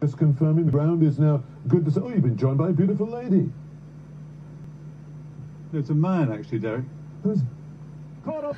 Just confirming the ground is now good to say. Oh, you've been joined by a beautiful lady. It's a man, actually, Derek. Who's caught up?